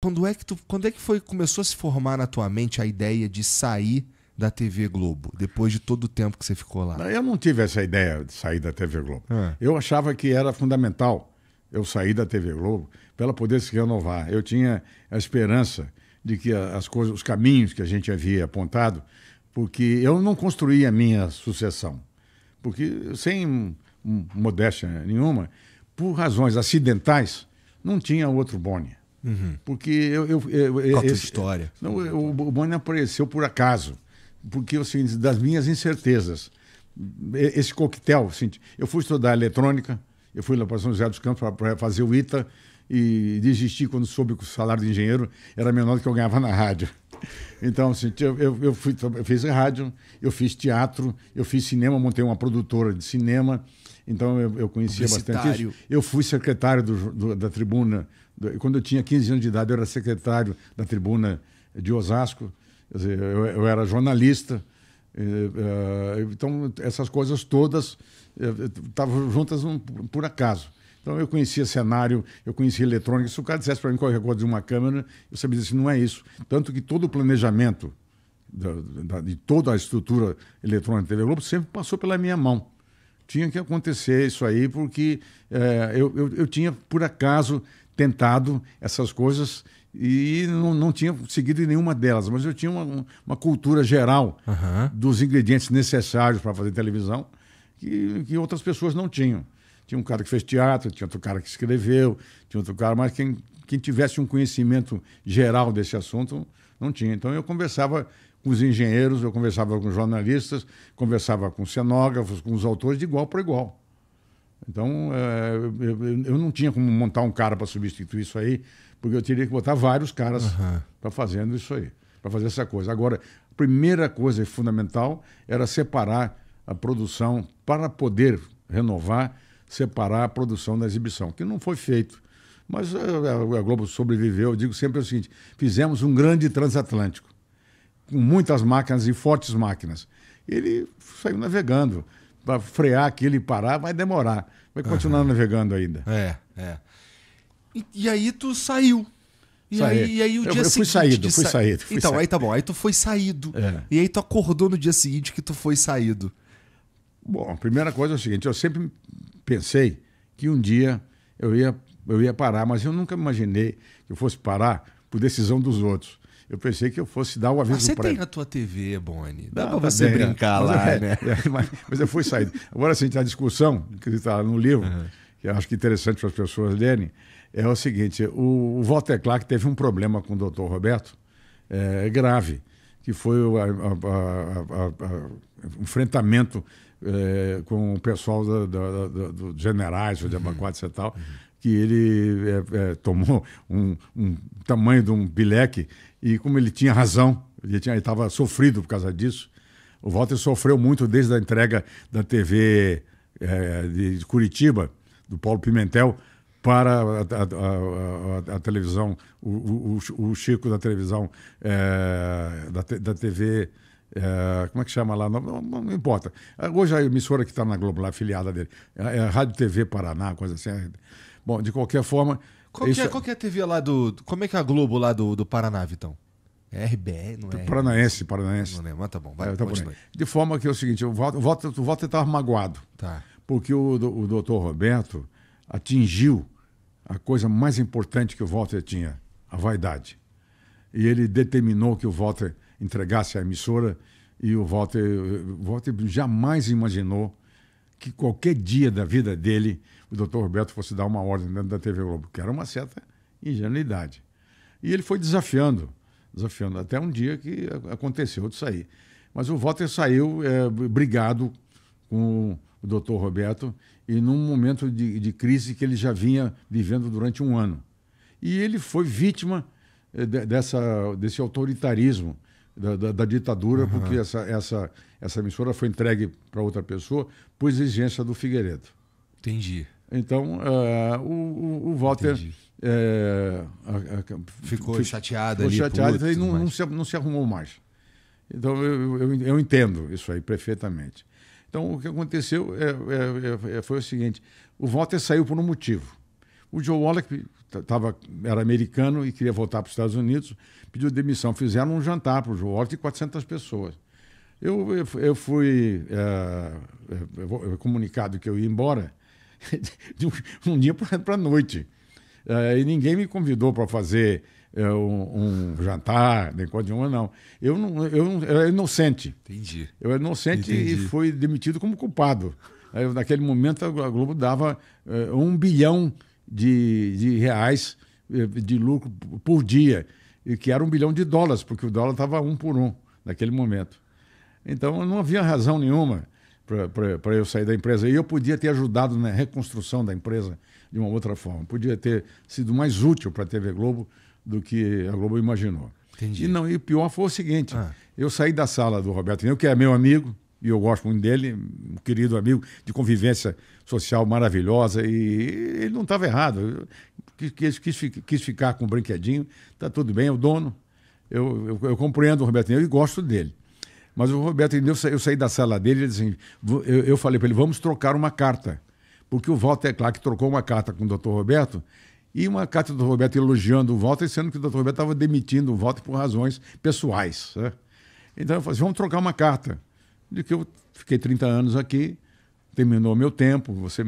Quando é que tu, quando é que foi começou a se formar na tua mente a ideia de sair da TV Globo depois de todo o tempo que você ficou lá? Eu não tive essa ideia de sair da TV Globo. É. Eu achava que era fundamental eu sair da TV Globo para ela poder se renovar. Eu tinha a esperança de que as coisas, os caminhos que a gente havia apontado, porque eu não construí a minha sucessão, porque sem modéstia nenhuma, por razões acidentais, não tinha outro Boni. Porque eu. eu, eu- esse- história? Não, o, o Boni apareceu por acaso. Porque, assim, das minhas incertezas. Esse coquetel, assim, eu fui estudar eletrônica, eu fui lá para São José dos Campos para fazer o ITA e desisti quando soube que o salário de engenheiro era menor do que eu ganhava na rádio. Então, assim, eu, eu, fui, eu fiz rádio, eu fiz teatro, eu fiz cinema, montei uma produtora de cinema, então eu, eu conhecia bastante isso. Eu fui secretário do- do- da tribuna, quando eu tinha 15 anos de idade, eu era secretário da tribuna de Osasco, dizer, eu, eu era jornalista, eh, eh, então essas coisas todas eh, estavam juntas um- por acaso. Então eu conhecia cenário, eu conhecia eletrônica. Se o cara dissesse para mim qualquer coisa de uma câmera, eu sabia assim, não é isso. Tanto que todo o planejamento da- da- de toda a estrutura eletrônica da TV Globo sempre passou pela minha mão. Tinha que acontecer isso aí, porque eh, eu, eu, eu tinha, por acaso, tentado essas coisas e não, não tinha seguido nenhuma delas, mas eu tinha uma, uma cultura geral Aham. dos ingredientes necessários para fazer televisão que, que outras pessoas não tinham. Tinha um cara que fez teatro, tinha outro cara que escreveu, tinha outro cara, mas quem, quem tivesse um conhecimento geral desse assunto não tinha. Então eu conversava com os engenheiros, eu conversava com os jornalistas, conversava com os cenógrafos, com os autores de igual para igual. Então, eh, eu, não tinha como montar um cara para substituir isso aí, porque eu teria que botar vários caras para fazendo isso aí, para fazer essa coisa. Agora, a primeira coisa fundamental era separar a produção para poder renovar, separar a produção da exibição, que não foi feito. Mas eh, a, a Globo sobreviveu. Eu digo sempre o seguinte: fizemos um grande transatlântico com muitas máquinas e fortes máquinas. Ele saiu navegando. Para frear aquilo e parar vai demorar. Vai continuar navegando ainda. É, é. E, e aí tu saiu. E aí, e aí o Eu- dia eu fui seguinte saído, fui sa- saído, fui então, saído. aí tá bom. Aí tu foi saído. É. E aí tu acordou no dia seguinte que tu foi saído. Bom, a primeira coisa é o seguinte: eu sempre pensei que um dia eu ia, eu ia parar, mas eu nunca imaginei que eu fosse parar por decisão dos outros. Eu pensei que eu fosse dar o aviso Mas você tem na tua TV, Boni. Dá Não, pra tá você bem, brincar Mas lá, é, né? é, mas, mas eu fui saído. Agora, assim, a discussão que está no livro, que eu acho que é interessante para as pessoas lerem, é o seguinte: o, o Walter Clark teve um problema com o doutor Roberto é, grave, que foi o enfrentamento é, com o pessoal da, da, da, dos generais, de Abacuates e tal, que ele é, é, tomou um, um tamanho de um bileque e como ele tinha razão, ele estava sofrido por causa disso, o Walter sofreu muito desde a entrega da TV eh, de Curitiba, do Paulo Pimentel, para a, a- a- a- televisão, o, o- o Chico da televisão, eh, da, da TV. eh, como é que chama lá? Não, não- não importa. Hoje a emissora que está na Globo, lá, afiliada dele, é a Rádio TV Paraná, coisa assim. Bom, de qualquer forma. Qual que, isso- é, qual que é a TV lá do. Como é que é a Globo lá do, do Paraná, Vitão? É RBR, não é? Paranaense, paranaense. Não lembro, mas tá bom. Vai, É, tá. De forma que é o seguinte: o Walter- o Walter o estava magoado. Tá. porque o, o doutor Roberto atingiu a coisa mais importante que o Walter tinha, a vaidade. E ele determinou que o Walter entregasse a emissora e o Walter, o Walter jamais imaginou que qualquer dia da vida dele o doutor Roberto fosse dar uma ordem dentro da TV Globo, que era uma certa ingenuidade. E ele foi desafiando, desafiando, até um dia que aconteceu de sair. Mas o Walter saiu é, brigado com o doutor Roberto e num momento de, de crise que ele já vinha vivendo durante um ano. E ele foi vítima eh, de- dessa, desse autoritarismo da, da- da ditadura, porque essa, essa, essa emissora foi entregue para outra pessoa por exigência do Figueiredo. Entendi. Então, ah, o, o, Walter eh, a- a- Ficou fi- chateado ficou ali, chateado e não, não se, não se arrumou mais. Então, eu, eu, eu entendo isso aí perfeitamente. Então, o que aconteceu é, é- é- é- foi o seguinte: o Walter saiu por um motivo. O Joe Wallach tava, era americano e queria voltar para os Estados Unidos, pediu demissão. Fizeram um jantar para o João de 400 pessoas. Eu, eu, eu fui é, é, comunicado que eu ia embora de um, um dia para a noite. É, e ninguém me convidou para fazer é, um, um, jantar, nem coisa nenhuma, não. Eu, não, eu, eu era inocente. Entendi. Eu era inocente Entendi. e fui demitido como culpado. Aí, naquele momento, a Globo dava uh, um bilhão de, de reais de lucro por dia, e que era um bilhão de dólares, porque o dólar estava um por um naquele momento. Então, não havia razão nenhuma para eu sair da empresa. E eu podia ter ajudado na reconstrução da empresa de uma outra forma. Podia ter sido mais útil para a TV Globo do que a Globo imaginou. Entendi. E, não, e o pior foi o seguinte: ah. eu saí da sala do Roberto Neu, que é meu amigo, e eu gosto muito dele, um querido amigo de convivência social maravilhosa, e ele não estava errado. Quis, quis, quis, ficar com o brinquedinho, está tudo bem, é o dono. Eu, eu, eu compreendo o Roberto Neu e gosto dele. Mas o Roberto Neu, eu saí da sala dele e assim, eu, falei para ele, vamos trocar uma carta. Porque o Walter Clark trocou uma carta com o doutor Roberto e uma carta do Roberto elogiando o Walter, sendo que o doutor Roberto estava demitindo o Walter por razões pessoais. Né? Então eu falei assim, vamos trocar uma carta de que eu fiquei 30 anos aqui, terminou meu tempo, você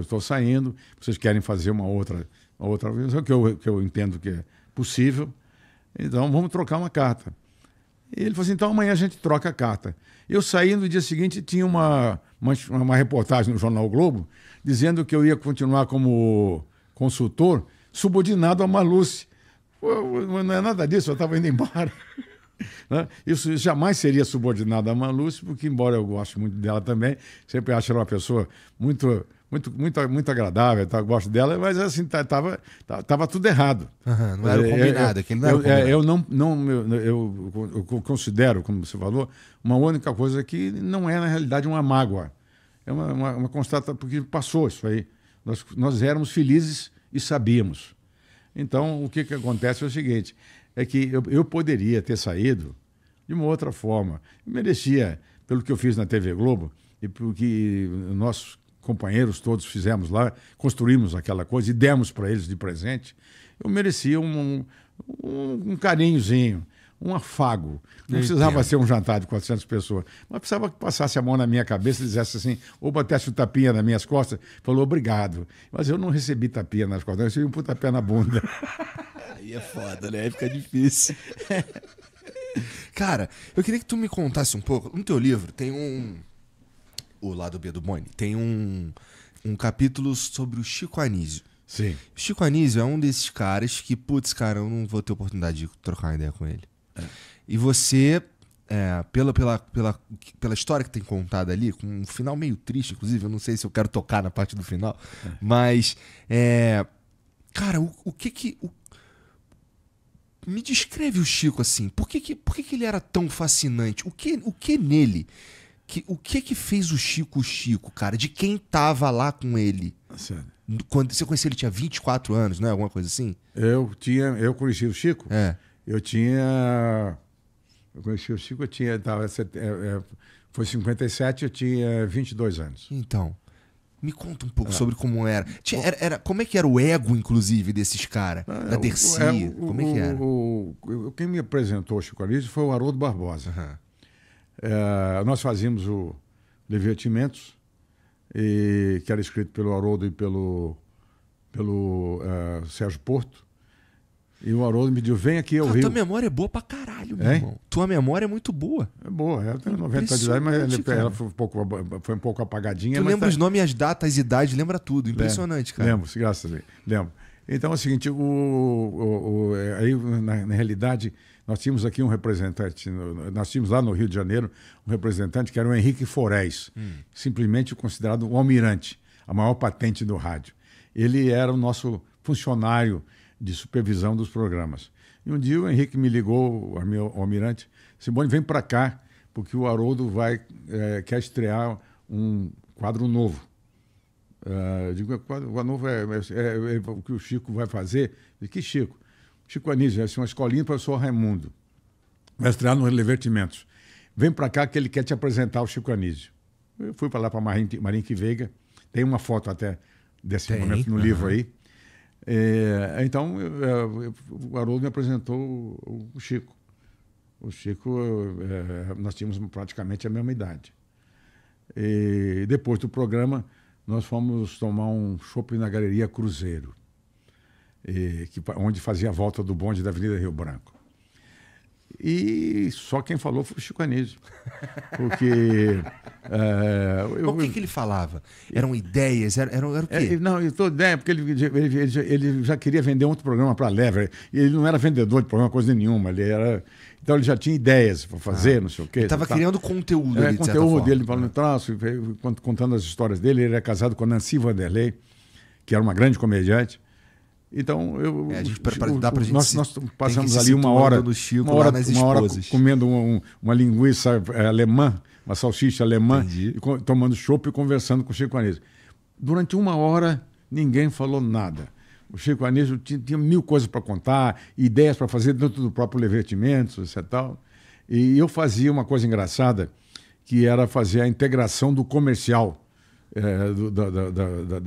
estou saindo, vocês querem fazer uma outra uma outra que eu, que eu entendo que é possível, então vamos trocar uma carta. Ele falou assim, então amanhã a gente troca a carta. Eu saí no dia seguinte tinha uma, uma, uma reportagem no Jornal Globo dizendo que eu ia continuar como consultor subordinado a Maluce. Não é nada disso, eu estava indo embora. Né? Isso jamais seria subordinado a Maluce, porque, embora eu goste muito dela também, sempre acho ela uma pessoa muito muito, muito, muito agradável, tá, gosto dela, mas assim, tá, tava, tava tudo errado. Uhum, não era o é, combinado, é, não era eu, combinado. eu não, não eu, eu, eu, considero, como você falou, uma única coisa que não é, na realidade, uma mágoa. É uma, uma, uma constata, porque passou isso aí. Nós, nós éramos felizes e sabíamos. Então, o que, que acontece é o seguinte: é que eu, eu poderia ter saído de uma outra forma. Eu merecia, pelo que eu fiz na TV Globo e pelo que nossos companheiros todos fizemos lá, construímos aquela coisa e demos para eles de presente, eu merecia um, um, um carinhozinho, um afago. Não precisava ser um jantar de 400 pessoas, mas precisava que passasse a mão na minha cabeça e dissesse assim, ou batesse o tapinha nas minhas costas, falou obrigado. Mas eu não recebi tapinha nas costas, eu recebi um pontapé na bunda. Aí é foda, né? Aí fica difícil. Cara, eu queria que tu me contasse um pouco. No teu livro tem um o lado B do Boni, tem um, um capítulo sobre o Chico Anísio. Sim. O Chico Anísio é um desses caras que, putz, cara, eu não vou ter oportunidade de trocar uma ideia com ele. É. E você, é, pela, pela, pela, pela história que tem contada ali, com um final meio triste, inclusive, eu não sei se eu quero tocar na parte do final, é. mas, é, cara, o, o que que. O, me descreve o Chico assim. Por que, que, por que, que ele era tão fascinante? O que, o que nele que, o que que fez o Chico Chico, cara? De quem tava lá com ele? Sério. Quando você conheceu ele tinha 24 anos, não é? Alguma coisa assim? Eu tinha, eu conheci o Chico. É. Eu tinha eu conheci o Chico, eu tinha tava, é, é, foi 57, eu tinha 22 anos. Então, me conta um pouco é. sobre como era. Tinha, era, era. Como é que era o ego, inclusive, desses caras? É, da Dercy? como é que era? O, o, quem me apresentou o Chico Anísio foi o Haroldo Barbosa. Uhum. É, nós fazíamos o Divertimentos, e, que era escrito pelo Haroldo e pelo, pelo uh, Sérgio Porto. E o Haroldo me disse: vem aqui ao Rio. Tua memória é boa pra caralho, meu é? irmão. Tua memória é muito boa. É boa, ela tem 90 anos de idade, mas ela foi um, pouco, foi um pouco apagadinha. Tu lembra tá... os nomes, as datas, as idades, lembra tudo. Impressionante, lembro, cara. Lembro, graças a Deus. Lembro. Então é o seguinte: o, o, o aí, na, na realidade nós tínhamos aqui um representante, nós tínhamos lá no Rio de Janeiro um representante que era o Henrique Forés, hum. simplesmente considerado o almirante, a maior patente do rádio. Ele era o nosso funcionário de supervisão dos programas. E um dia o Henrique me ligou, o almirante, Simone, vem para cá, porque o Haroldo vai, é, quer estrear um quadro novo. Uh, eu digo, o quadro novo é, é, é, é, o que o Chico vai fazer. Disse, que Chico? Chico Anísio, assim, uma escolinha para o professor Raimundo. Vai estrear no Revertimentos. Vem para cá que ele quer te apresentar o Chico Anísio. Eu fui para lá para Marinque Veiga. Tem uma foto até desse Tem. momento no uhum. livro aí. É, então, o Haroldo me apresentou o, o Chico. O Chico, é, nós tínhamos praticamente a mesma idade. E depois do programa, nós fomos tomar um shopping na Galeria Cruzeiro, e, que, onde fazia a volta do bonde da Avenida Rio Branco. E só quem falou foi o Chico Anísio. Porque. é, eu, o que, que ele falava? Eram ideias? Era, era, era o quê? É, não, eu estou ideia, porque ele, ele, ele, ele, já queria vender outro programa para a Lever. E ele não era vendedor de programa, coisa nenhuma. Ele era. Então ele já tinha ideias para fazer, ah, não sei o quê. Ele estava criando conteúdo. É, ali, conteúdo dele, falando traço, contando as histórias dele. Ele era casado com a Nancy Vanderlei, que era uma grande comediante. Então, eu, é, a gente, pra, pra gente nós, se, nós passamos ali uma hora, Chico, uma hora, uma hora comendo uma, uma linguiça é, alemã, uma salsicha alemã, e, tomando chopp e conversando com o Chico Anísio. Durante uma hora, ninguém falou nada. O Chico Anísio tinha, tinha mil coisas para contar, ideias para fazer dentro do próprio Levertimentos e tal. E eu fazia uma coisa engraçada, que era fazer a integração do comercial é, do, da, da, da,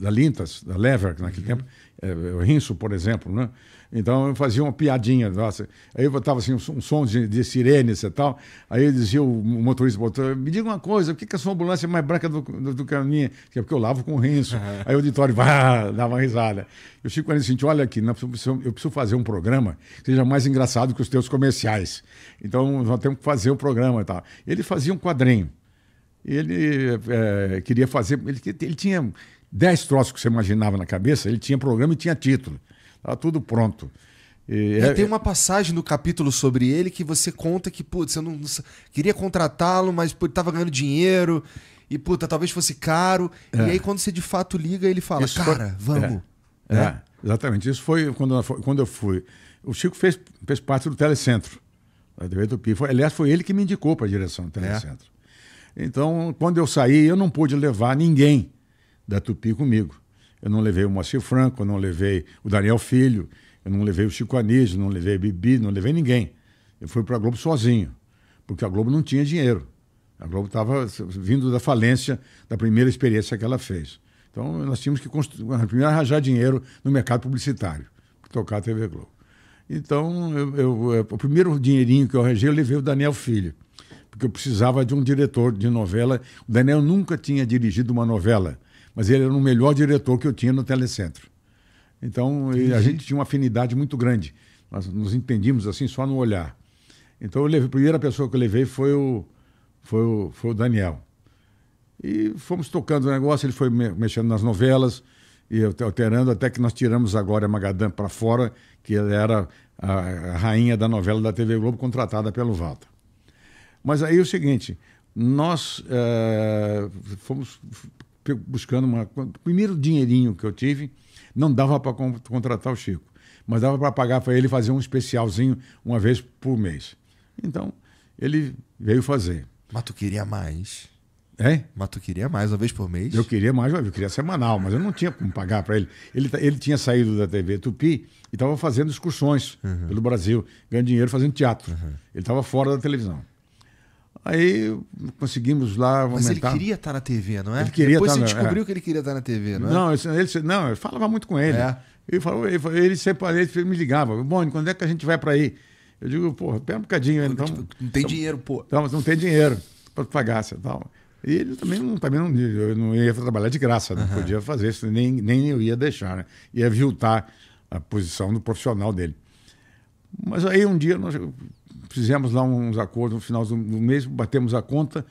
da, Lintas, da Lever, naquele uhum. tempo, é, o Rinso, por exemplo, né? Então eu fazia uma piadinha, nossa. Aí eu botava assim, um, um som de, de sirenes e tal. Aí eu dizia o motorista, botou, me diga uma coisa, por que, que a sua ambulância é mais branca do, do, do que a minha? Que é porque eu lavo com rinço. Uhum. Aí o auditório bah, dava uma risada. Eu fico ali assim, olha aqui, eu preciso fazer um programa que seja mais engraçado que os teus comerciais. Então nós temos que fazer o programa e tal. Ele fazia um quadrinho. Ele é, queria fazer. Ele, ele tinha dez troços que você imaginava na cabeça, ele tinha programa e tinha título. Estava tudo pronto. E, é, tem uma passagem no capítulo sobre ele que você conta que, putz, você não, queria contratá-lo, mas estava ganhando dinheiro e, puta, talvez fosse caro. É. E aí, quando você de fato liga, ele fala, Isso cara, foi... vamos. É, é, exatamente. Isso foi quando, quando eu fui. O Chico fez, fez parte do Telecentro, da TV Tupi. Foi, aliás, foi ele que me indicou para a direção do é. Telecentro. Então, quando eu saí, eu não pude levar ninguém da Tupi comigo. Eu não levei o Moacir Franco, eu não levei o Daniel Filho, eu não levei o Chico Anísio, não levei Bibi, não levei ninguém. Eu fui para a Globo sozinho, porque a Globo não tinha dinheiro. A Globo estava vindo da falência da primeira experiência que ela fez. Então nós tínhamos que primeiro arranjar dinheiro no mercado publicitário tocar a TV Globo. Então eu, eu, o primeiro dinheirinho que eu arranjei eu levei o Daniel Filho, porque eu precisava de um diretor de novela. O Daniel nunca tinha dirigido uma novela mas ele era o melhor diretor que eu tinha no Telecentro. Então, a gente tinha uma afinidade muito grande. Nós nos entendíamos assim só no olhar. Então, eu levei, a primeira pessoa que eu levei foi o, foi o, foi o Daniel. E fomos tocando o negócio, ele foi mexendo nas novelas e alterando, até que nós tiramos agora a Magadã para fora, que ela era a, a, rainha da novela da TV Globo, contratada pelo Walter. Mas aí é o seguinte, nós é, fomos buscando uma. O primeiro dinheirinho que eu tive, não dava para contratar o Chico, mas dava para pagar para ele fazer um especialzinho uma vez por mês. Então, ele veio fazer. Mas tu queria mais. É? Mas tu queria mais uma vez por mês? Eu queria mais, eu queria semanal, mas eu não tinha como pagar para ele. ele. Ele tinha saído da TV Tupi e estava fazendo excursões uhum. pelo Brasil, ganhando dinheiro fazendo teatro. Uhum. Ele estava fora da televisão. Aí conseguimos lá aumentar. Mas ele queria estar na TV, não é? Ele queria Depois estar você descobriu é. que ele queria estar na TV, não é? Não, ele, não, eu falava muito com ele. É. Ele, falou, ele, ele sempre ele me ligava. Bom, quando é que a gente vai para aí? Eu digo, pô, pera um bocadinho. Então, tipo, não tem dinheiro, pô. Então, não tem dinheiro para pagar. e tal. E ele também não, também não, eu não ia trabalhar de graça, não uhum. podia fazer isso, nem, nem eu ia deixar, né? Ia viltar a posição do profissional dele. Mas aí um dia nós fizemos lá uns acordos no final do mês, batemos a conta.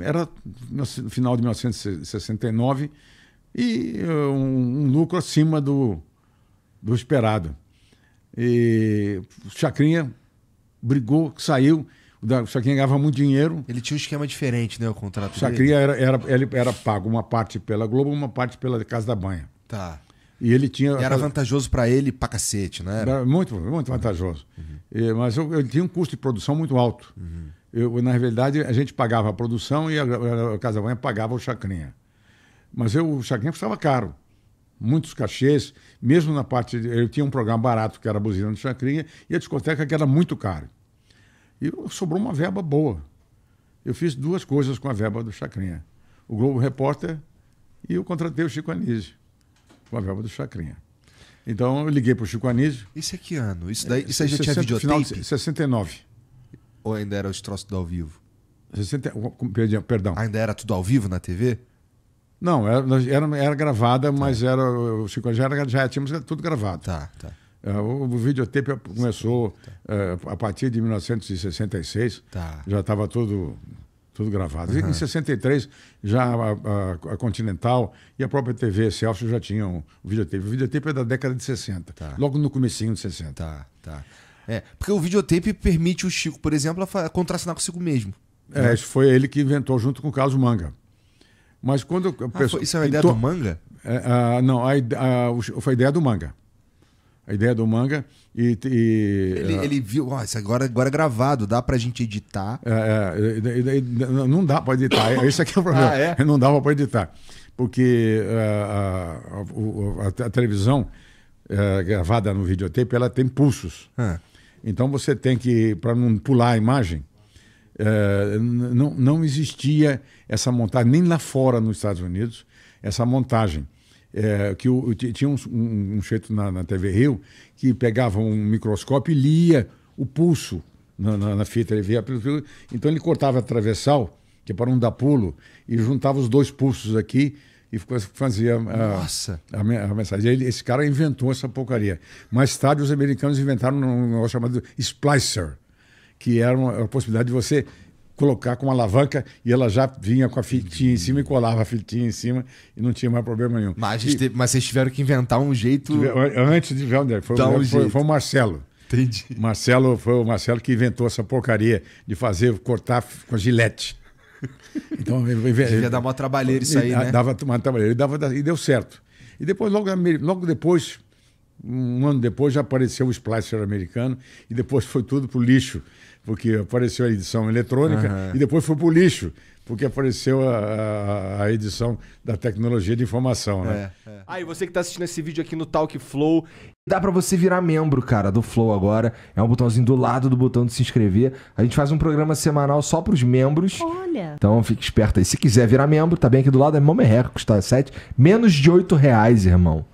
Era no final de 1969 e eh, um, um lucro acima do, do esperado. E o Chacrinha brigou, saiu. O Chacrinha ganhava muito dinheiro. Ele tinha um esquema diferente, né? O contrato o Chacrinha era, era, ele era pago uma parte pela Globo, uma parte pela Casa da Banha. Tá. E ele tinha. E era vantajoso para ele pra cacete, né? Era muito, muito vantajoso. Uhum. E, mas eu, eu, tinha um custo de produção muito alto. Uhum. Eu, na realidade, a gente pagava a produção e a, a Casa Banha pagava o Chacrinha. Mas eu, o Chacrinha custava caro. Muitos cachês, mesmo na parte. Eu tinha um programa barato que era a buzina do Chacrinha e a discoteca que era muito caro. E sobrou uma verba boa. Eu fiz duas coisas com a verba do Chacrinha: o Globo Repórter e eu contratei o Chico Anísio com a verba do Chacrinha. Então eu liguei para o Chico Anísio. Isso é que ano? Isso, daí, isso aí já tinha videotape? Final de 69. Ou ainda era os troços do ao vivo? 60, perdão. Ainda era tudo ao vivo na TV? Não, era, era, era gravada, tá. mas era, o Chico já, era, já tínhamos tudo gravado. Tá, tá. Uh, o, o videotape começou tá. a partir de 1966. Tá. Já estava tudo, tudo gravado. Uhum. Em 63, já a, a, a, Continental e a própria TV Celso já tinham o videotape. O videotape é da década de 60, tá. logo no comecinho de 60. Tá, tá. É, porque o videotape permite o Chico, por exemplo, a contracenar consigo mesmo. É, né? isso foi ele que inventou junto com o Carlos Manga. Mas quando ah, pessoa, foi, isso é uma ideia então, do Manga? É, uh, não, a, a, foi a ideia do Manga. A ideia do Manga e... e ele, uh, ele, viu, oh, isso agora, agora é gravado, dá pra gente editar? É, é, não dá pra editar, esse aqui é o problema. ah, é? Não dava pra editar. Porque uh, a, a, a, televisão gravada no videotape, ela tem pulsos. Ah. Então você tem que, para não pular a imagem, é, não, não existia essa montagem, nem lá fora nos Estados Unidos, essa montagem. É, que o, tinha um, um, um jeito na, na, TV Rio que pegava um microscópio e lia o pulso na, na, na fita. Ele via, então ele cortava a travessal, que é para não dar pulo, e juntava os dois pulsos aqui e fazia a, a, a, mensagem. Ele, esse cara inventou essa porcaria. Mais tarde, os americanos inventaram um negócio chamado splicer, que era uma, uma possibilidade de você colocar com uma alavanca e ela já vinha com a fitinha em cima e colava a fitinha em cima e não tinha mais problema nenhum. Mas, e, mas vocês tiveram que inventar um jeito. Antes de ver foi, um foi, foi, o Marcelo. Entendi. Marcelo foi o Marcelo que inventou essa porcaria de fazer cortar com a gilete. Então, Devia dar uma trabalheira isso aí, né? Dava uma trabalheira. E, dava, e deu certo. E depois, logo, logo depois, um ano depois, já apareceu o Splicer americano e depois foi tudo pro lixo porque apareceu a edição eletrônica uhum. e depois foi para o lixo, porque apareceu a, a, a, edição da tecnologia de informação, né? É, é. Ah, e você que está assistindo esse vídeo aqui no Talk Flow, dá para você virar membro, cara, do Flow agora. É um botãozinho do lado do botão de se inscrever. A gente faz um programa semanal só para os membros. Olha. Então fique esperto aí. Se quiser virar membro, tá bem aqui do lado, é mão merreca, custa 7, menos de 8 reais, irmão.